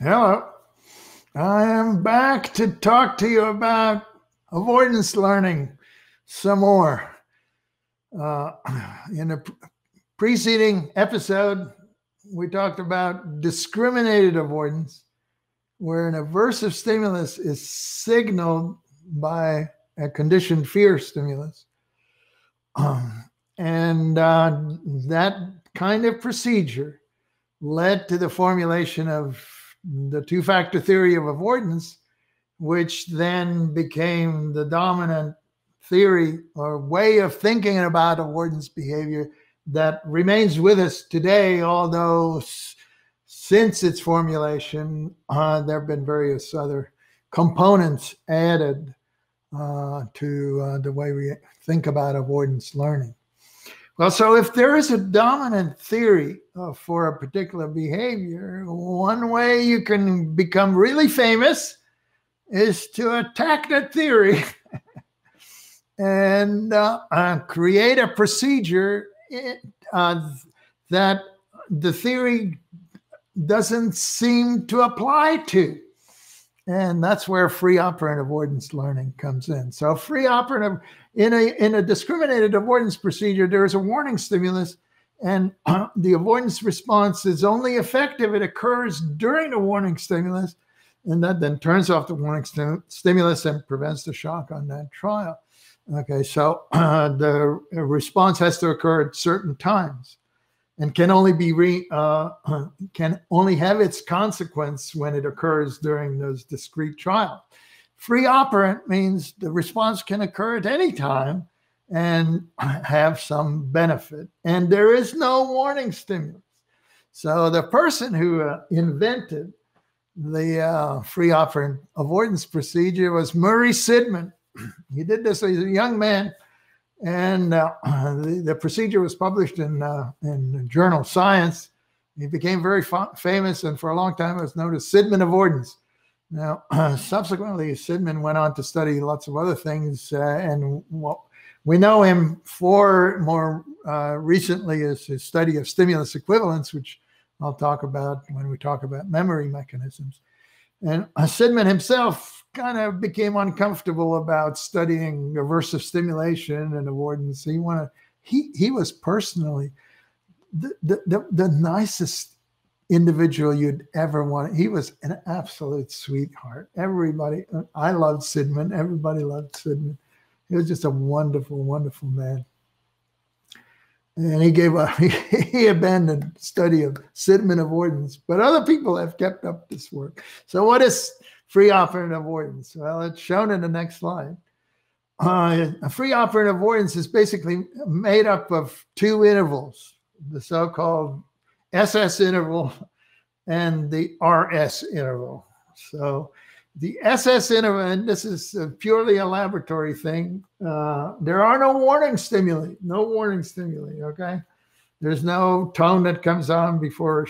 Hello. I am back to talk to you about avoidance learning some more. Uh, in a preceding episode, we talked about discriminated avoidance, where an aversive stimulus is signaled by a conditioned fear stimulus. Um, and uh, that kind of procedure led to the formulation of the two factor theory of avoidance, which then became the dominant theory or way of thinking about avoidance behavior that remains with us today, although since its formulation, uh, there have been various other components added uh, to uh, the way we think about avoidance learning. Well, so if there is a dominant theory uh, for a particular behavior, one way you can become really famous is to attack that theory and uh, uh, create a procedure uh, that the theory doesn't seem to apply to. And that's where free operant avoidance learning comes in. So free operant in a in a discriminated avoidance procedure, there is a warning stimulus, and the avoidance response is only effective it occurs during the warning stimulus, and that then turns off the warning st- stimulus and prevents the shock on that trial. Okay, so uh, the response has to occur at certain times and can only be re, uh, can only have its consequence when it occurs during those discrete trials. Free operant means the response can occur at any time and have some benefit, and there is no warning stimulus. So the person who uh, invented the uh, free operant avoidance procedure was Murray Sidman. He did this as a young man and uh, the, the, procedure was published in uh, in journal Science. He became very fa- famous, and for a long time, it was known as Sidman avoidance. Now, subsequently, Sidman went on to study lots of other things, uh, and what we know him for more uh, recently is his study of stimulus equivalence, which I'll talk about when we talk about memory mechanisms. And uh, Sidman himself kind of became uncomfortable about studying aversive stimulation and avoidance. He wanted he he was personally the, the, the, the nicest individual you'd ever want. He was an absolute sweetheart. Everybody, I loved Sidman. Everybody loved Sidman. He was just a wonderful, wonderful man. And he gave up, he abandoned study of Sidman avoidance, but other people have kept up this work. So, what is free operant avoidance? Well, it's shown in the next slide. Uh, a free operant avoidance is basically made up of two intervals, the so-called SS interval and the RS interval. So the SS interval, and this is purely a laboratory thing, uh, there are no warning stimuli, no warning stimuli, okay? There's no tone that comes on before a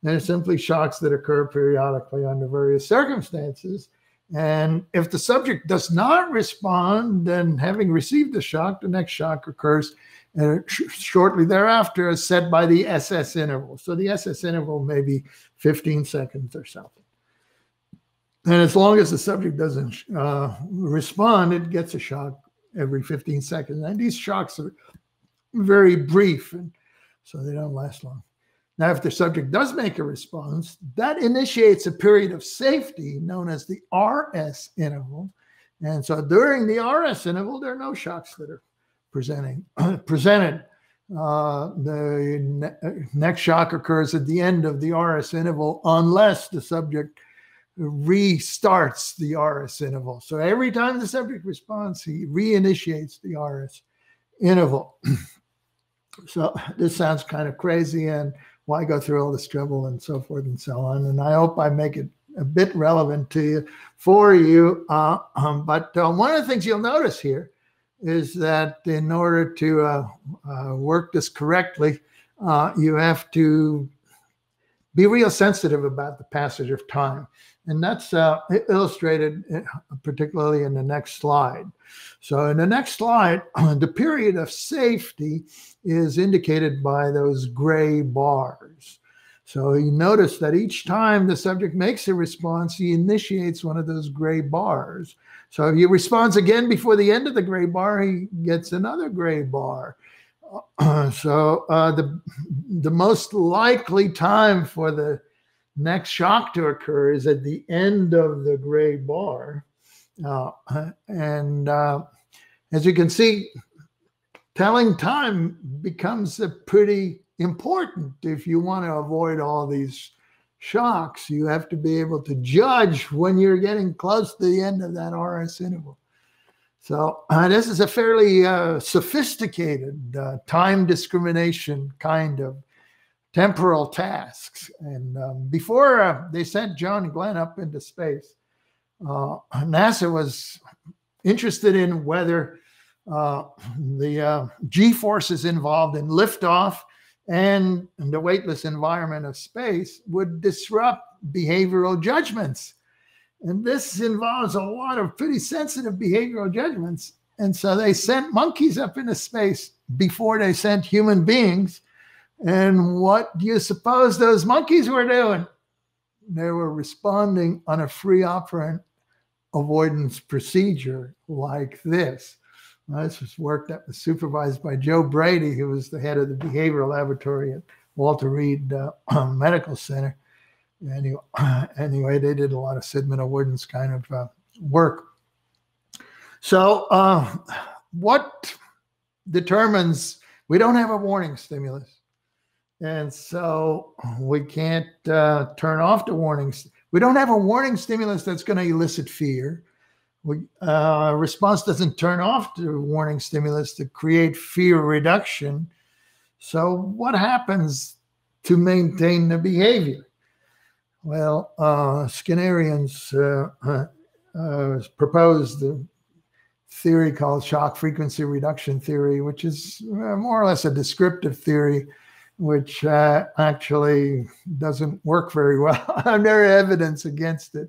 shock. They're simply shocks that occur periodically under various circumstances. And if the subject does not respond, then having received the shock, the next shock occurs uh, sh- shortly thereafter, as said by the SS interval. So the SS interval may be 15 seconds or something. And as long as the subject doesn't uh, respond, it gets a shock every 15 seconds. And these shocks are very brief, and so they don't last long. Now, if the subject does make a response, that initiates a period of safety known as the RS interval. And so during the RS interval, there are no shocks that are presenting presented. Uh, the ne- next shock occurs at the end of the RS interval unless the subject restarts the RS interval. So every time the subject responds, he reinitiates the RS interval. so this sounds kind of crazy and why go through all this trouble and so forth and so on. And I hope I make it a bit relevant to you for you. Uh, um, but uh, one of the things you'll notice here is that in order to uh, uh work this correctly, uh, you have to be real sensitive about the passage of time. And that's uh, illustrated particularly in the next slide. So, in the next slide, the period of safety is indicated by those gray bars. So you notice that each time the subject makes a response, he initiates one of those gray bars. So if he responds again before the end of the gray bar, he gets another gray bar. so uh, the the most likely time for the next shock to occur is at the end of the gray bar, uh, and uh, as you can see, telling time becomes a pretty important if you want to avoid all these shocks. You have to be able to judge when you're getting close to the end of that RS interval. So uh, this is a fairly uh, sophisticated uh, time discrimination kind of temporal tasks. And um, before uh, they sent John Glenn up into space, uh, NASA was interested in whether uh, the G forces involved in liftoff and the weightless environment of space would disrupt behavioral judgments and this involves a lot of pretty sensitive behavioral judgments. And so they sent monkeys up into space before they sent human beings. And what do you suppose those monkeys were doing? They were responding on a free operant avoidance procedure like this. this was work that was supervised by Joe Brady, who was the head of the behavioral laboratory at Walter Reed uh, Medical Center anyway, anyway, they did a lot of Sidman avoidance kind of uh, work. So, uh, what determines we don't have a warning stimulus? And so we can't uh, turn off the warnings. We don't have a warning stimulus that's going to elicit fear. Uh, response doesn't turn off the warning stimulus to create fear reduction. So, what happens to maintain the behavior? Well, uh, Skinnerians uh, uh, proposed the theory called shock frequency reduction theory, which is uh, more or less a descriptive theory, which uh, actually doesn't work very well. I've never evidence against it.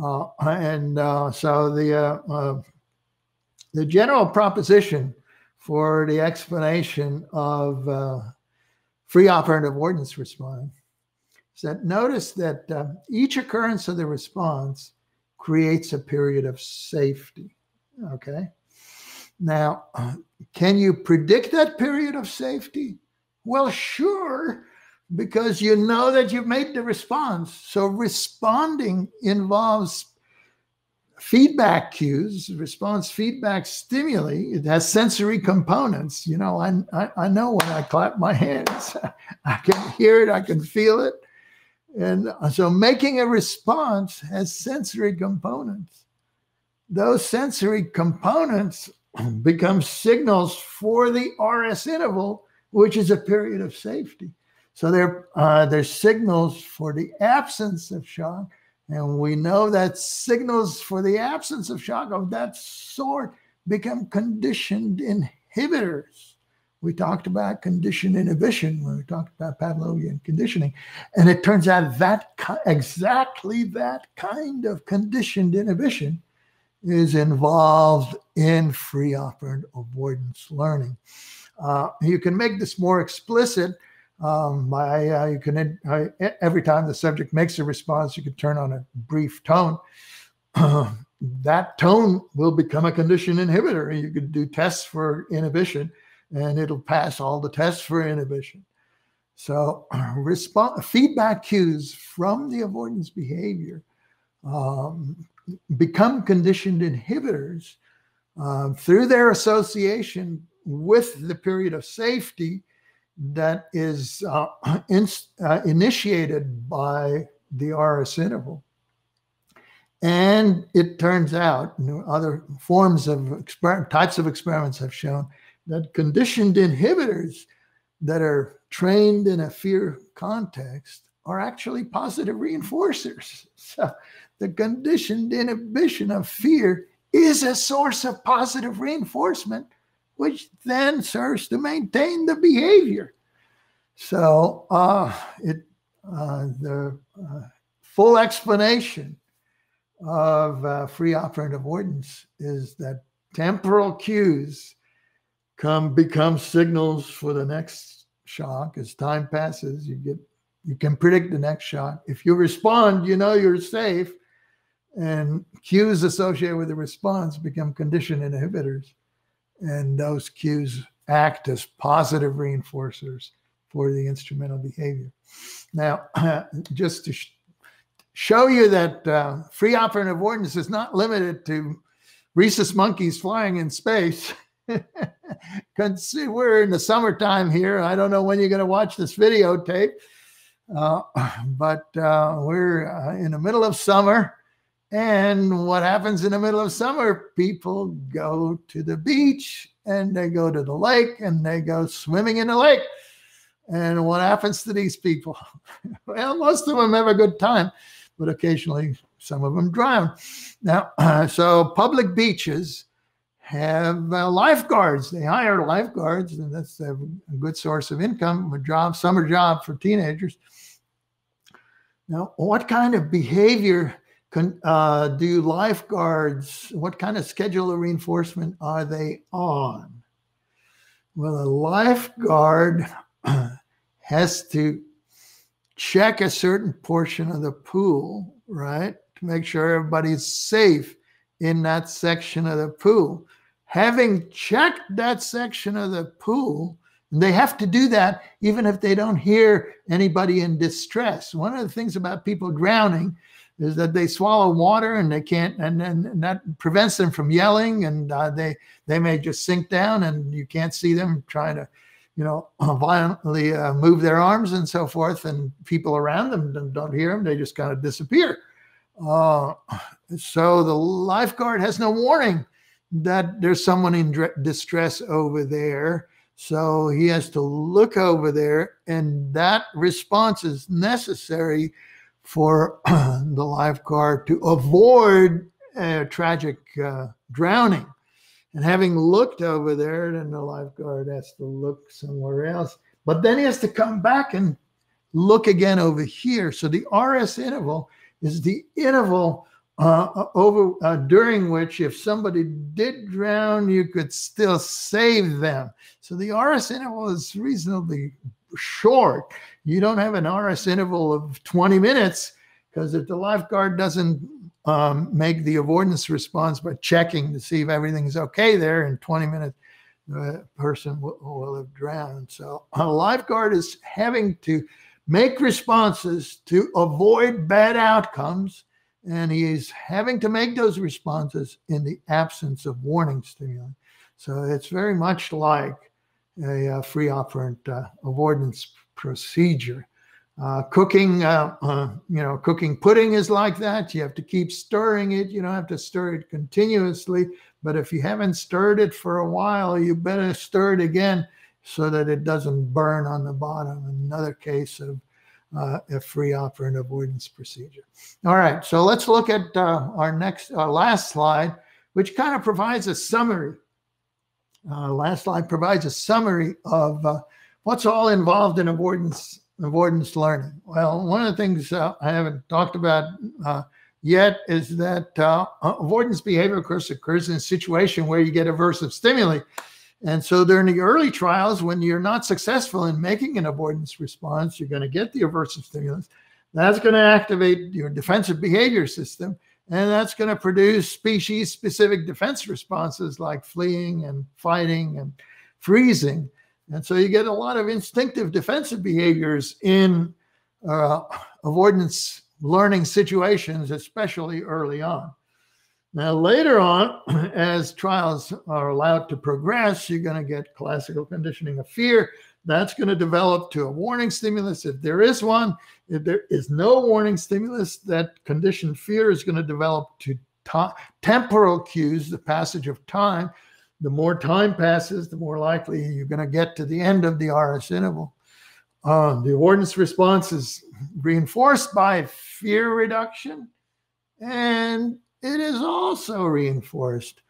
Uh, and so the the general proposition for the explanation of free operant avoidance response is that notice that uh, each occurrence of the response creates a period of safety. Okay. Now, uh, can you predict that period of safety? Well, sure, because you know that you've made the response. So responding involves feedback cues, response feedback stimuli. It has sensory components. You know, I, I, I know when I clap my hands, I can hear it, I can feel it. And so making a response has sensory components. Those sensory components become signals for the RS interval, which is a period of safety. So they're, uh, they're signals for the absence of shock. And we know that signals for the absence of shock of that sort become conditioned inhibitors. We talked about conditioned inhibition when we talked about Pavlovian conditioning. And it turns out that exactly that kind of conditioned inhibition is involved in free operant avoidance learning. Uh, you can make this more explicit um, by uh, you can uh, every time the subject makes a response, you can turn on a brief tone. that tone will become a condition inhibitor. You could do tests for inhibition and it'll pass all the tests for inhibition. So, response, feedback cues from the avoidance behavior um, become conditioned inhibitors uh, through their association with the period of safety that is uh, in, uh, initiated by the RS interval. And it turns out, you know, other forms of types of experiments have shown that conditioned inhibitors that are trained in a fear context are actually positive reinforcers. So the conditioned inhibition of fear is a source of positive reinforcement, which then serves to maintain the behavior. So uh, it uh, the uh, full explanation of uh, free operant avoidance is that temporal cues come become signals for the next shock as time passes you get You can predict the next shock If you respond, you know you're safe. And cues associated with the response become condition inhibitors. And those cues act as positive reinforcers for the instrumental behavior. Now, just to sh- show you that uh, free operant avoidance is not limited to rhesus monkeys flying in space. we're in the summertime here. I don't know when you're going to watch this videotape, uh, but uh, we're uh, in the middle of summer. And what happens in the middle of summer? People go to the beach and they go to the lake and they go swimming in the lake. And what happens to these people? well, most of them have a good time, but occasionally some of them drown. Now, uh, so public beaches have uh, lifeguards. They hire lifeguards, and that's a, a good source of income, a job, summer job for teenagers. Now, what kind of behavior can, uh, do lifeguards, what kind of schedule of reinforcement are they on? Well, a lifeguard has to check a certain portion of the pool, right? To make sure everybody's safe in that section of the pool. Having checked that section of the pool, and they have to do that even if they don't hear anybody in distress. One of the things about people drowning is that they swallow water and they can't, and, and, that prevents them from yelling, and uh, they they may just sink down, and you can't see them trying to you know, violently uh, move their arms and so forth, and people around them don't hear them. They just kind of disappear. Uh, so the lifeguard has no warning that there's someone in distress over there. So he has to look over there, and that response is necessary for the lifeguard to avoid a tragic uh, drowning. And having looked over there, then the lifeguard has to look somewhere else. But then he has to come back and look again over here. So the RS interval is the interval uh, over uh, during which, if somebody did drown, you could still save them. So the RS interval is reasonably short. You don't have an RS interval of 20 minutes because if the lifeguard doesn't um, make the avoidance response by checking to see if everything's okay there in 20 minutes the person will, will have drowned so a lifeguard is having to make responses to avoid bad outcomes and he is having to make those responses in the absence of warning stimuli so it's very much like a, a free operant uh, avoidance procedure uh, cooking, uh, uh, you know, cooking pudding is like that. You have to keep stirring it. You don't have to stir it continuously. But if you haven't stirred it for a while, you better stir it again so that it doesn't burn on the bottom. Another case of uh, a free operant avoidance procedure. All right, so let's look at uh, our next, our last slide, which kind of provides a summary. Uh, last slide provides a summary of what's all involved in avoidance avoidance learning? Well, one of the things uh, I haven't talked about uh, yet is that uh, avoidance behavior, of course, occurs in a situation where you get aversive stimuli. And so during the early trials, when you're not successful in making an avoidance response, you're going to get the aversive stimulus. That's going to activate your defensive behavior system. And that's going to produce species specific defense responses like fleeing and fighting and freezing. And so you get a lot of instinctive defensive behaviors in uh, avoidance learning situations, especially early on. Now, later on, as trials are allowed to progress, you're going to get classical conditioning of fear. That's going to develop to a warning stimulus if there is one. If there is no warning stimulus, that conditioned fear is going to develop to temporal cues, the passage of time, the more time passes, the more likely you're going to get to the end of the RS interval. Uh, the avoidance response is reinforced by fear reduction, and it is also reinforced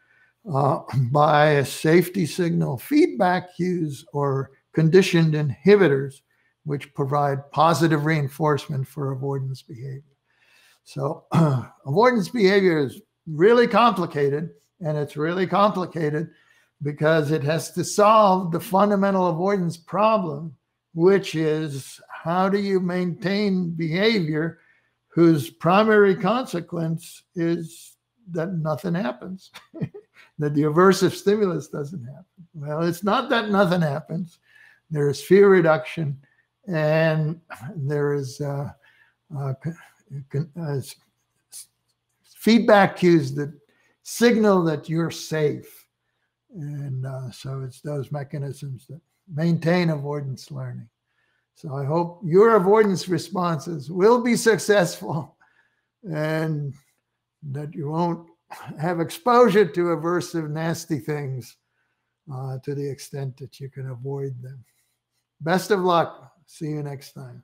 uh, by a safety signal feedback cues or conditioned inhibitors, which provide positive reinforcement for avoidance behavior. So, avoidance behavior is really complicated and it's really complicated because it has to solve the fundamental avoidance problem, which is how do you maintain behavior whose primary consequence is that nothing happens, that the aversive stimulus doesn't happen? Well, it's not that nothing happens. There is fear reduction, and there is uh, uh, uh, feedback cues that signal that you're safe. And uh, so it's those mechanisms that maintain avoidance learning. So I hope your avoidance responses will be successful and that you won't have exposure to aversive, nasty things uh, to the extent that you can avoid them. Best of luck. See you next time.